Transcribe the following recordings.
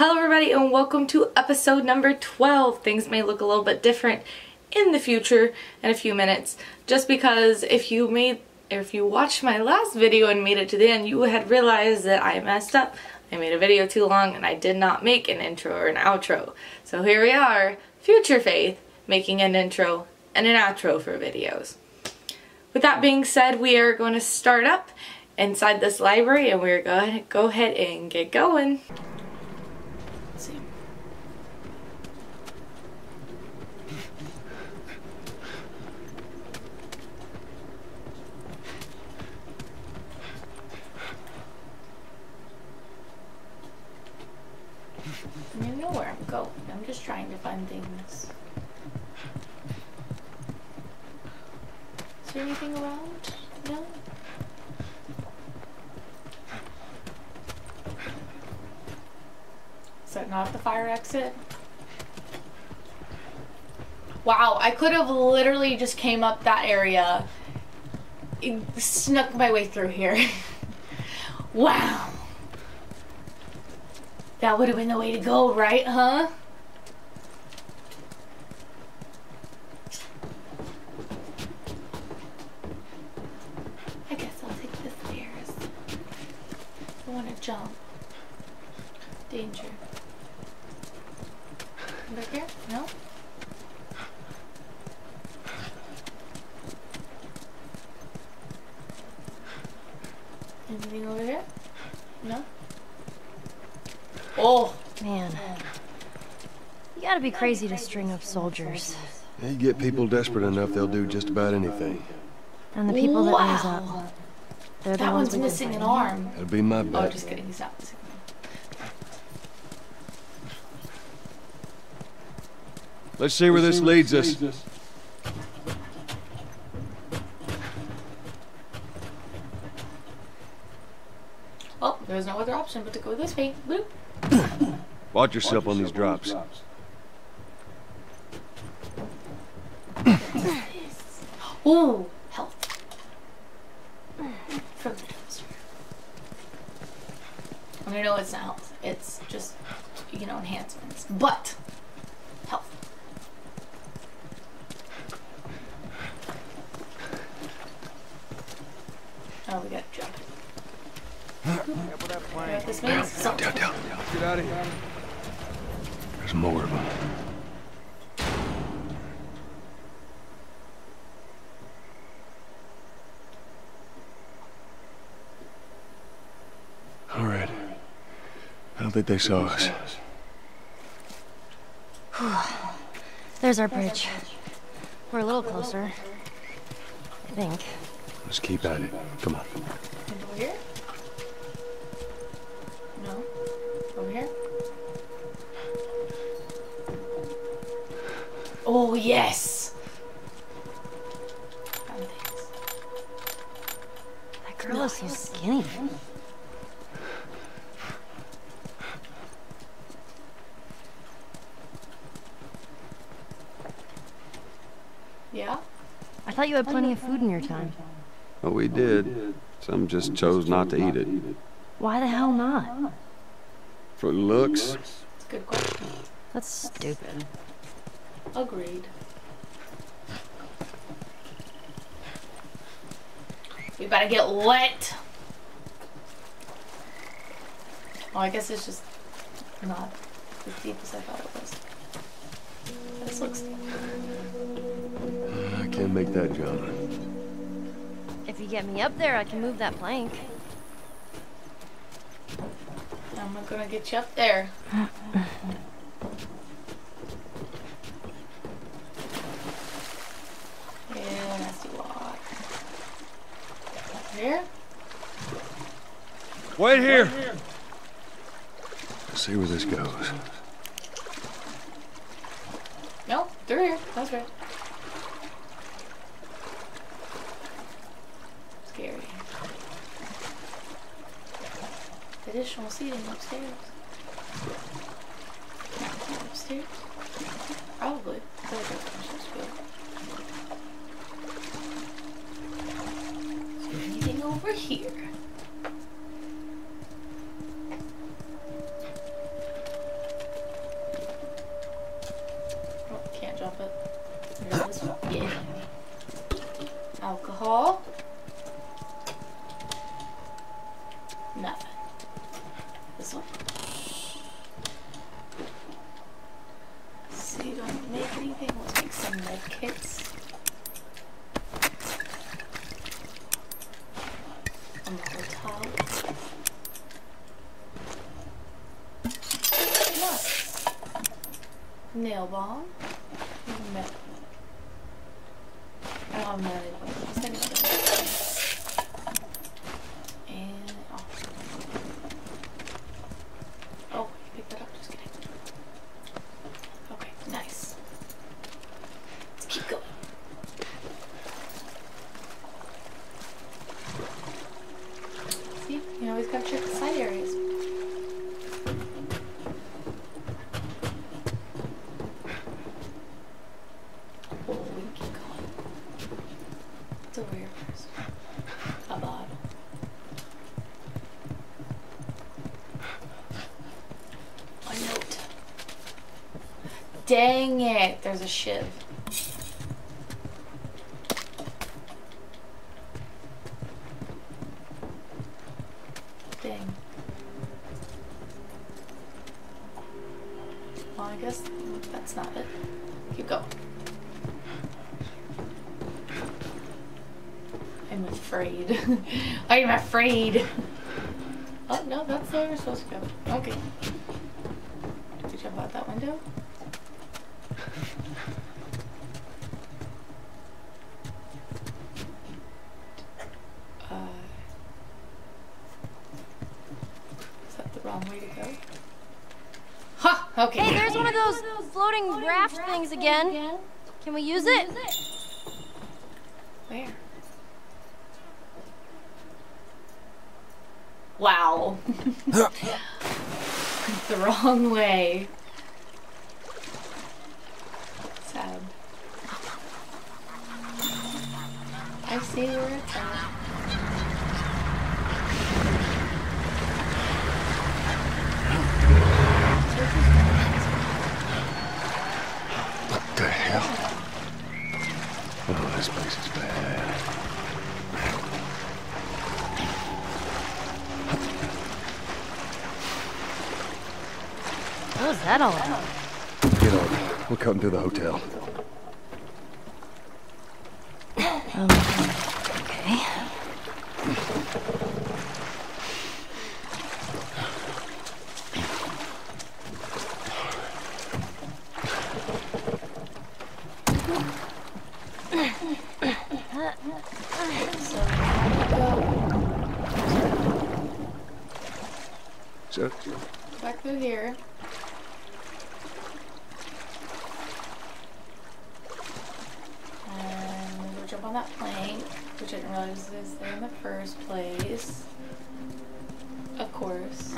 Hello everybody and welcome to episode number 12. Things may look a little bit different in the future in a few minutes just because if you made if you watched my last video and made it to the end you had realized that I messed up. I made a video too long and I did not make an intro or an outro. So here we are, future Faith, making an intro and an outro for videos. With that being said, we are going to start up inside this library and we're going to go ahead and get going. I know where I'm going. I'm just trying to find things. Is there anything around? No? Is that not the fire exit? Wow, I could have literally just came up that area, snuck my way through here. wow. That would have been the way to go, right, huh? I guess I'll take the stairs. I want to jump. Danger. Back here? No? Anything over here? No? Oh! Man, you gotta be crazy to string up soldiers. You get people desperate enough, they'll do just about anything. And the people that rise Wow. up, they're the That ones one's we missing an arm. That'll be my Oh, bet. just kidding. He's not missing Let's see where this leads us. Well, there's no other option but to go this way. Bloop. Watch yourself on these drops. Ooh, health. From the dumpster. I mean, no, it's not health. It's just, you know, enhancements. But, health. Oh, we gotta jump. You know what this means? Something. Down, down. Get out of here. There's more of them. All right. I don't think they saw us. There's our bridge. We're a little closer. I think. Let's keep at it. Come on. And over here? Oh, yes! That girl is so skinny. Yeah? I thought you had plenty of food in your time. Oh, we did. Some just chose not to eat it. Why the hell not? For looks, It's a good question. That's stupid. Agreed. We better get wet. Oh, I guess it's just not as deep as I thought it was. This looks. I can't make that jump. If you get me up there, I can move that plank. I'm not gonna get you up there. Yeah, nasty water. Here? Wait here. Let's see where this goes. No, through here. That's right. Scary. Additional seating upstairs. Upstairs? Probably. I feel like that's where I'm supposed to go. Is there anything over here? alcohol. Nothing. This one. See, you don't make anything. Let's make some med kits. Dang it! There's a shiv. Dang. Well, I guess that's not it. Keep going. I'm afraid. I'm afraid. Oh, no, that's where we're supposed to go. Okay. Did you jump out that window? Uh, is that the wrong way to go? Ha! Okay. Hey, there's one of those floating raft things again. Can we use it? Where? Wow. the wrong way. Sad. I see where it's at. What the hell? Oh, this place is bad. What was that all about? Get on. We're cutting to the hotel. Um, okay. So, go So, back through here. And we'll jump on that plank, which I didn't realize was there in the first place. Of course.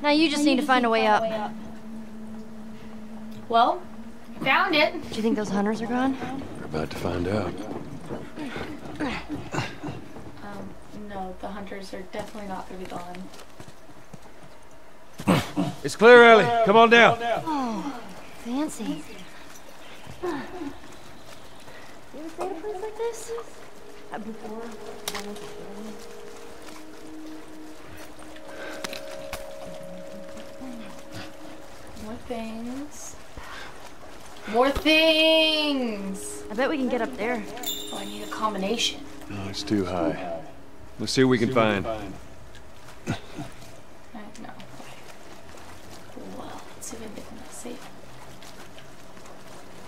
Now you just need to find a way up. Well, found it. Do you think those hunters are gone? we're about to find out. Um, no, the hunters are definitely not going to be gone. It's clear, Ellie. Come on down. Oh, fancy. You stayed at a place like this? Before? More things. More things! I bet we can get up there. Oh, I need a combination. No, it's too high. Let's see what we can find. I no. Well, let's see if I can get them safe.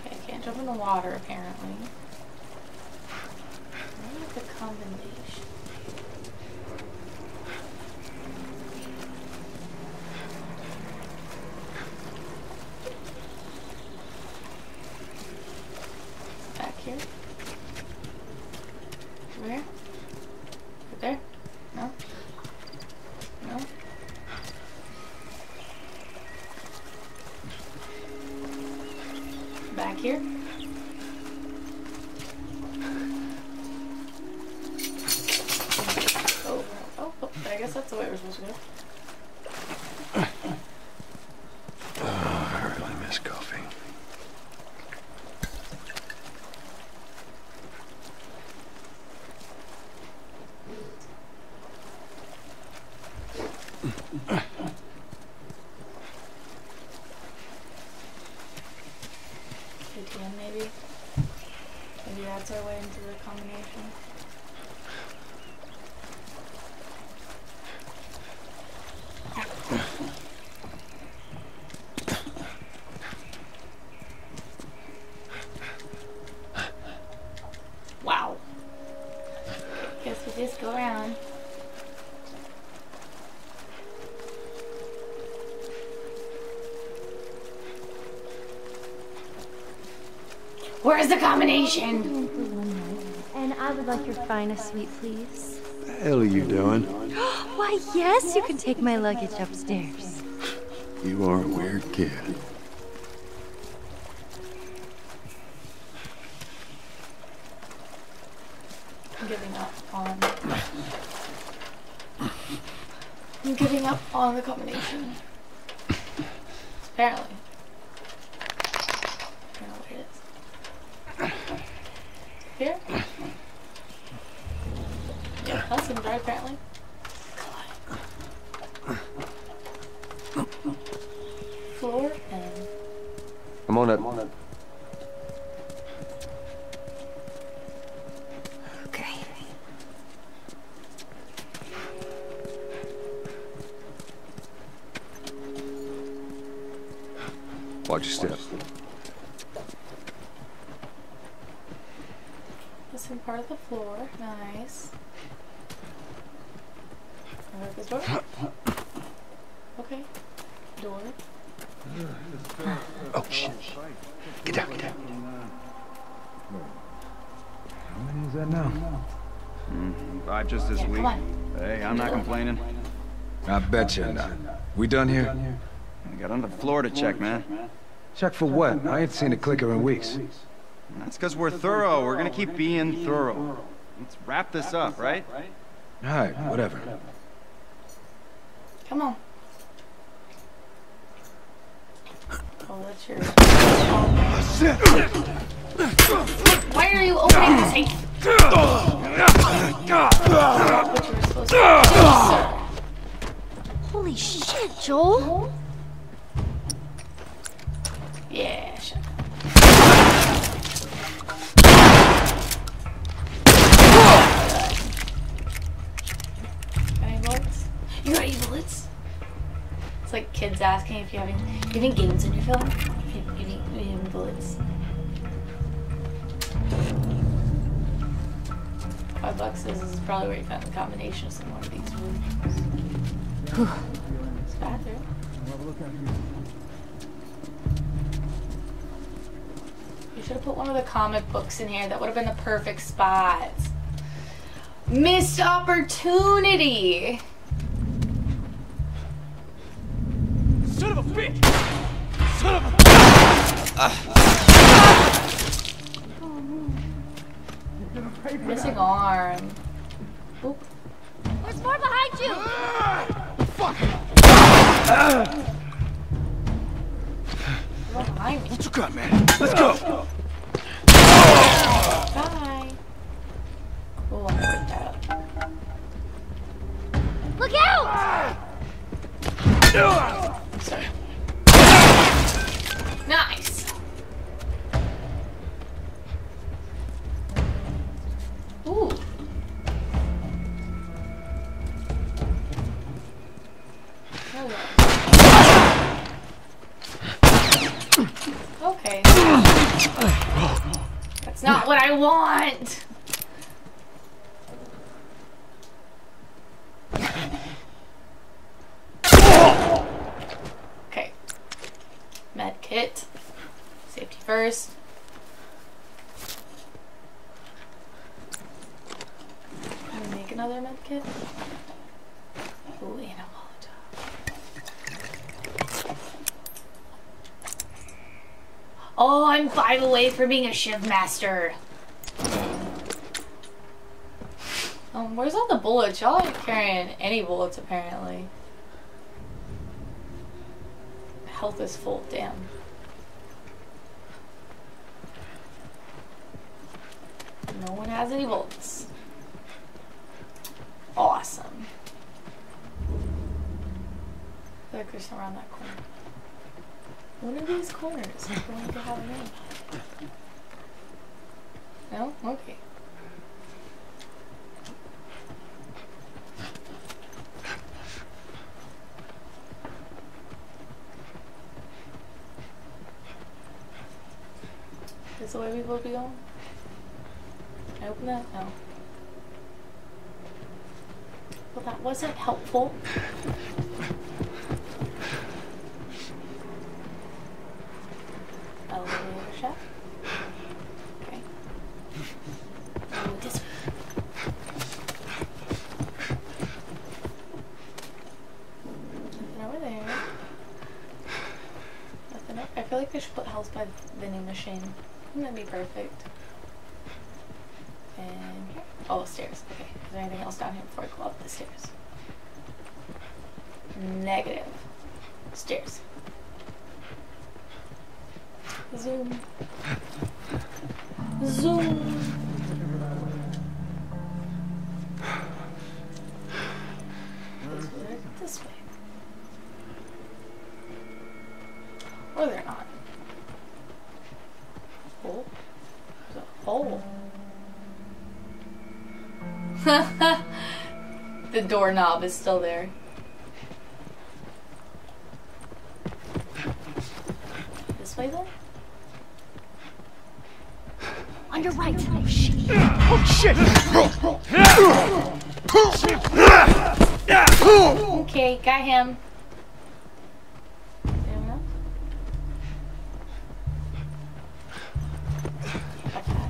Okay, I can't jump in the water apparently. I need the combination. Back here. Where? Right there? No? No? Back here? Oh, oh, oh, I guess that's the way we're supposed to go. Oh, I really miss coffee. the combination. Wow. Guess we just go around. Where's the combination? And I would like your finest suite, please. The hell are you doing? Why, yes, you can take my luggage upstairs. You are a weird kid. I'm giving up on. I'm giving up on the combination. Apparently. Apparently it is. Here? Yeah, that's him right apparently. Floor and I'm on it. Okay. Watch your step. this is part of the floor. Nice. Alright, this door. Okay. Door. Oh, shit. Get down, get down. How many is that now? Mm-hmm. Five just this Yeah, week. come on. Hey, I'm not complaining. I bet you not. We done here? I got on the floor to check, man. Check for what? I ain't seen a clicker in weeks. That's because we're thorough. We're gonna keep being thorough. Let's wrap this up, right? Alright, whatever. Come on. Oh, that's your. Why are you opening the safe? What you supposed to Holy shit, Joel! Yeah, shut up. It's like kids asking if you having you games in your phone. If you, need, you having bullets. Five bucks is, is probably where you found the combination of some one of these rooms. It's bathroom. You should have put one of the comic books in here. That would have been the perfect spot. Missed opportunity. Missing arm. Oop. There's more behind you! Behind me. What you got, man? Let's go. Bye. Oh, I worked that up. Look out! Sorry. Okay. That's not what I want. Okay. Med kit. Safety first. Can we make another med kit? Ooh, and a Molotov. Oh, I'm away from being a shiv master. Um, where's all the bullets? Y'all aren't carrying any bullets apparently. Health is full, damn. No one has any bullets. Awesome. I feel like there's some around that corner. One of these corners? I'm going to have. No? Okay. This the way we will be going? Can I open that? No. Oh. Well, that wasn't helpful. Over there. I feel like I should put health by the vending machine. Wouldn't that be perfect? And here. Oh, stairs. Okay. Is there anything else down here before I go up the stairs? Negative. Stairs. Zoom. Zoom. This way. Or they're not. Hole? There's a hole. the doorknob is still there. This way then? On your right. Oh, shit. Oh, shit. Okay, got him. Anyone else? Got that.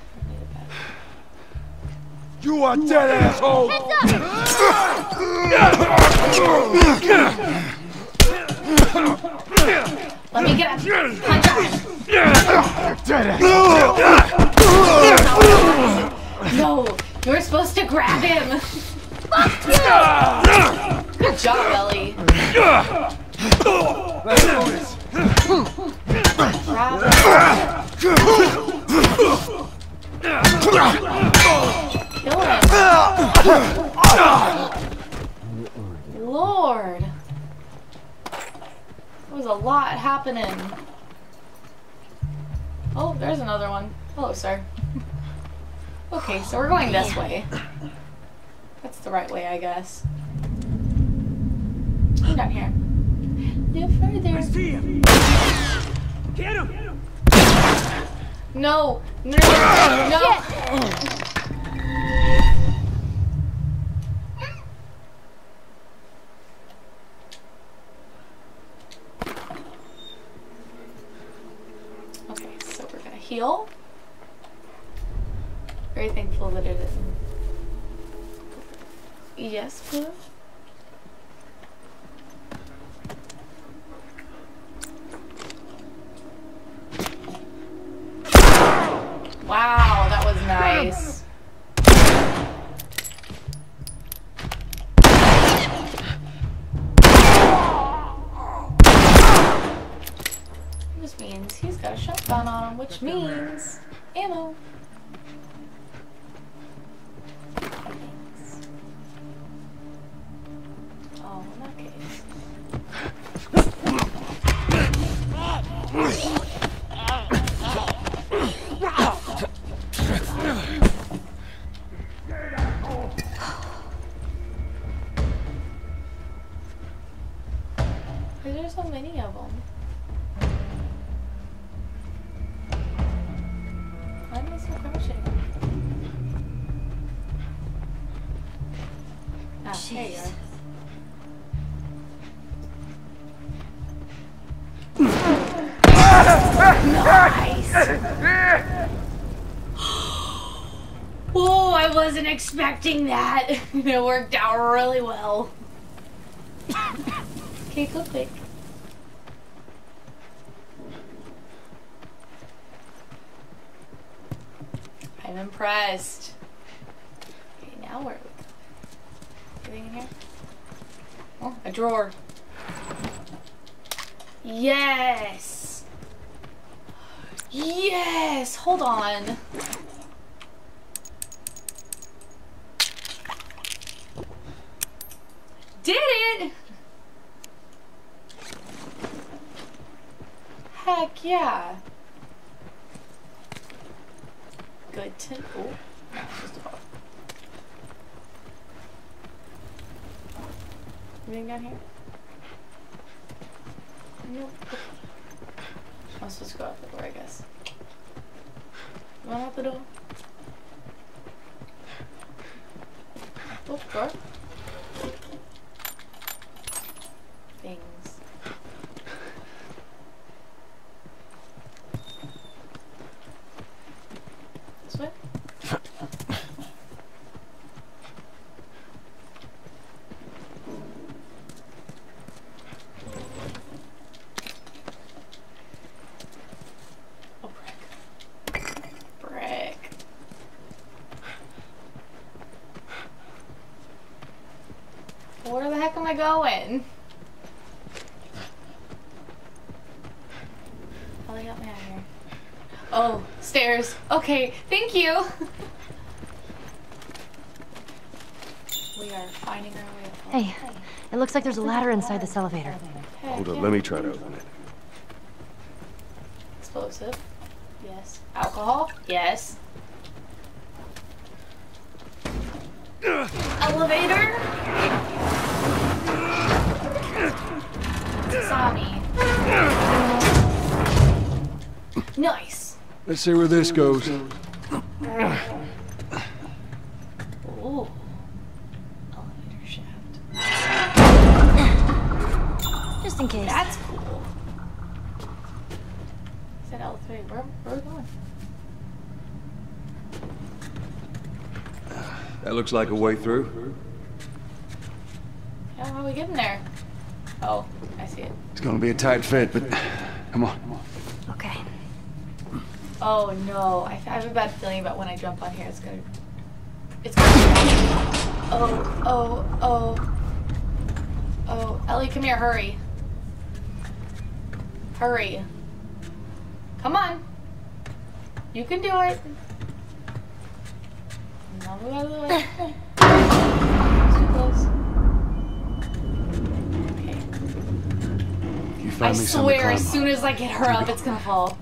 I need a bag. You are dead, asshole! Heads up! Let me get a punch him. Dead No, you were supposed to grab him. Good job, Ellie. Lord. There was a lot happening. Oh, there's another one. Hello, sir. Okay, so we're going this way. That's the right way, I guess. Come down here. No further. Get him! No! No! No! no. Okay, so we're gonna heal. Very thankful that it isn't. Yes, please. Wow, that was nice. This means he's got a shotgun on him, which means ammo. Nice! Oh, I wasn't expecting that. it worked out really well. okay, go quick. I'm impressed. Okay, now where are we going? Anything in here? Oh, a drawer. Yes! Yes! Hold on. Did it! Heck yeah. Good to oh. Anything down here? Nope. I'm supposed to go out the door, I guess. You want out the door? Oh, door. Things. This way? Oh, brick. Brick. Where the heck am I going? How they got me out here? Oh, stairs. Okay, thank you. we are finding our way up. Hey, it looks like there's a ladder inside this elevator. Heck Hold up, let me try to open it. Explosive. Yes. Alcohol. Yes. Nice. Let's see where this goes. Oh. Elevator shaft. Just in case. That's cool. Is that L3? Where, where are we going? That looks like a way through. Yeah, how are we getting there? Oh, I see it. It's gonna be a tight fit, but come on. Okay. Oh no, I, I have a bad feeling about when I jump on here. It's gonna. It's gonna. Oh, oh, oh. Oh, Ellie, come here, hurry. Hurry. Come on. You can do it. Now move out of the way. Too close. Okay. You I find me something to swear, as soon as I get her up, it's gonna fall.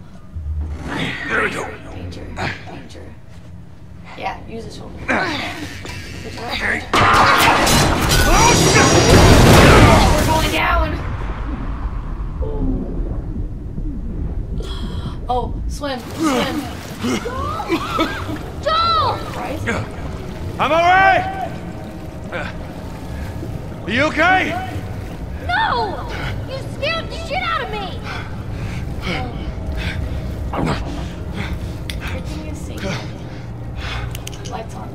There we go. Danger, danger. Yeah, use the shoulder. We're going down. Oh, swim, swim. Joel! Right? I'm alright! Are you okay? No! You scared the shit out of me! Everything is safe. Lights on.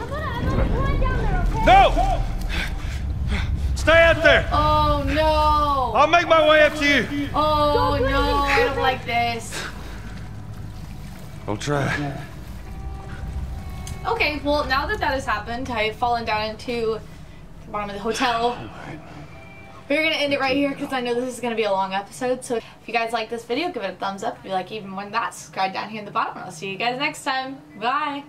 I'm gonna, I'm gonna climb down there, okay? No! Stay out there! Oh no! I'll make my way up to you! Oh no, I don't like this. I'll try. Okay, well, now that that has happened, I've fallen down into the bottom of the hotel. We're gonna end it right here because I know this is gonna be a long episode. So if you guys like this video, give it a thumbs up. If you like even more than that, subscribe down here in the bottom. And I'll see you guys next time. Bye.